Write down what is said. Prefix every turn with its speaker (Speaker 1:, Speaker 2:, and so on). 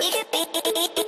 Speaker 1: push.